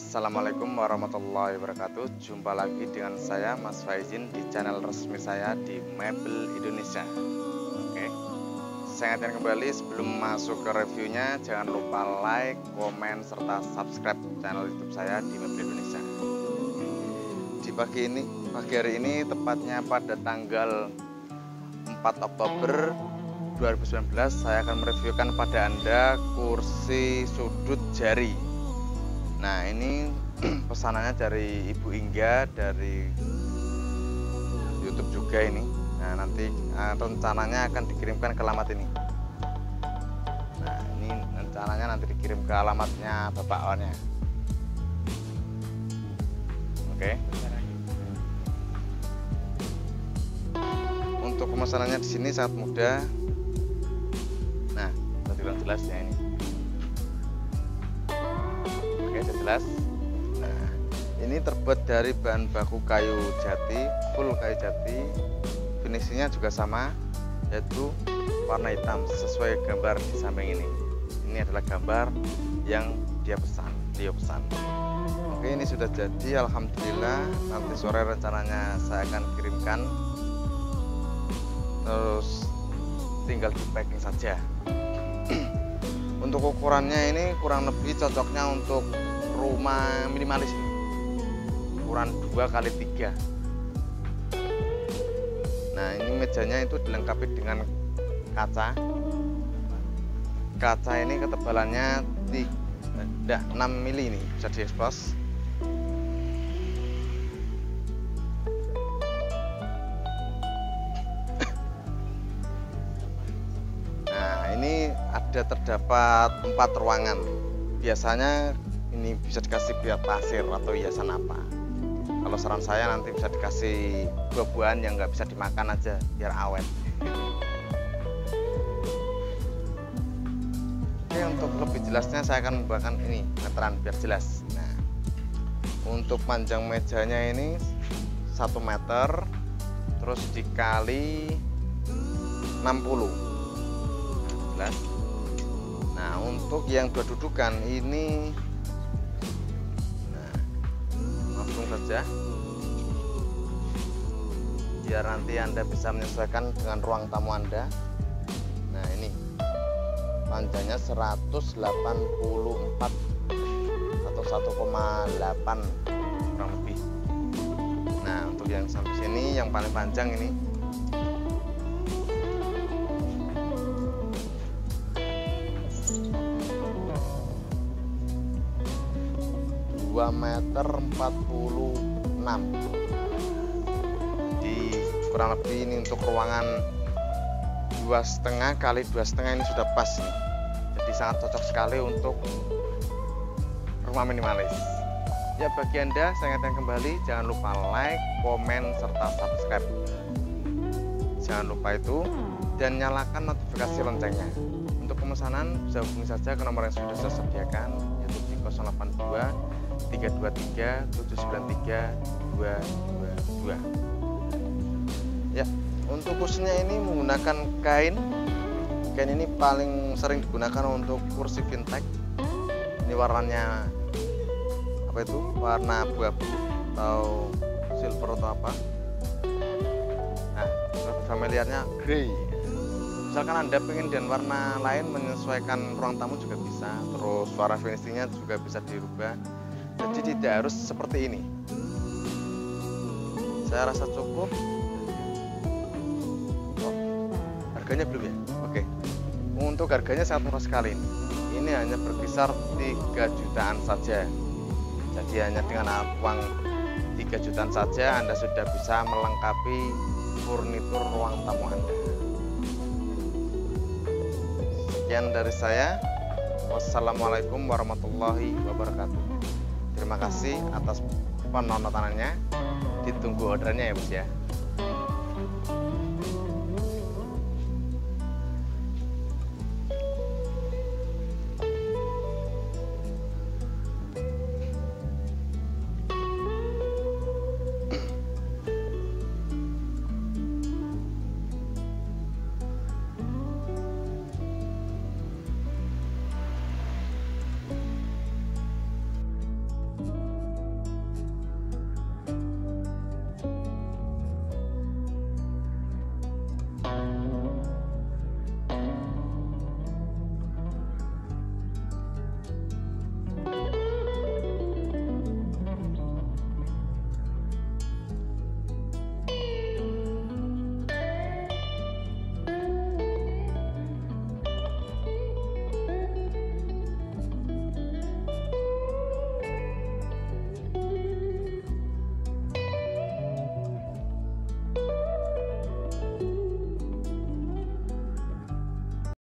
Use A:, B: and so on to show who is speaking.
A: Assalamualaikum warahmatullahi wabarakatuh. Jumpa lagi dengan saya Mas Faizin di channel resmi saya di Mebel Indonesia. Oke. Saya ingatkan kembali sebelum masuk ke reviewnya Jangan lupa like, komen, serta subscribe channel youtube saya di Mebel Indonesia. Di pagi ini, pagi hari ini tepatnya pada tanggal 4 Oktober 2019 saya akan mereviewkan pada Anda kursi sudut jari. Nah, ini pesanannya dari Ibu Ingga dari YouTube juga ini. Nah, nanti uh, rencananya akan dikirimkan ke alamat ini. Nah, ini rencananya nanti dikirim ke alamatnya Bapak Onnya. Oke. Untuk pemesanannya di sini sangat mudah kurang jelas ya ini sudah jelas. Nah ini terbuat dari bahan baku kayu jati full kayu jati. Finishingnya juga sama yaitu warna hitam sesuai gambar di samping ini. Ini adalah gambar yang dia pesan dia pesan. Oke ini sudah jadi Alhamdulillah. Nanti sore rencananya saya akan kirimkan. Terus tinggal di packing saja. Untuk ukurannya ini kurang lebih cocoknya untuk rumah minimalis. Ini ukuran 2 kali 3 nah ini mejanya itu dilengkapi dengan kaca. Kaca ini ketebalannya 6 mili ini bisa diekspos. Ada terdapat empat ruangan. Biasanya ini bisa dikasih biar pasir atau hiasan apa? Kalau saran saya nanti bisa dikasih buah-buahan yang nggak bisa dimakan aja biar awet. Oke untuk lebih jelasnya saya akan membuatkan ini meteran biar jelas. Nah untuk panjang mejanya ini satu meter terus dikali 60 jelas? Nah untuk yang dua dudukan ini saja. Biar nanti anda bisa menyesuaikan dengan ruang tamu anda. Nah ini. Panjangnya 184 atau 1,8 kurang lebih. Nah untuk yang sampai sini yang paling panjang ini 2 meter 46 di kurang lebih ini untuk ruangan dua setengah kali dua setengah ini sudah pas nih. Jadi sangat cocok sekali untuk rumah minimalis. Ya bagi anda saya ingatkan kembali jangan lupa like komen serta subscribe. Jangan lupa itu. Dan nyalakan notifikasi loncengnya. Untuk pemesanan bisa hubungi saja ke nomor yang sudah saya sediakan 082 323 793 222 ya untuk kursinya ini menggunakan kain. Kain ini paling sering digunakan untuk kursi fintech. Ini warnanya apa itu? Warna abu-abu atau silver atau apa? Nah lebih familiarnya grey misalkan anda pengen dan warna lain menyesuaikan ruang tamu juga bisa terus suara finishingnya juga bisa dirubah. Jadi tidak harus seperti ini. Saya rasa cukup. Oh, harganya belum ya? Oke. Untuk harganya sangat murah sekali. Ini hanya berkisar 3 jutaan saja. Jadi hanya dengan uang 3 jutaan saja Anda sudah bisa melengkapi furnitur ruang tamu Anda sekian dari saya wassalamualaikum warahmatullahi wabarakatuh Terima kasih atas penontonannya. Ditunggu ordernya ya, Bos ya.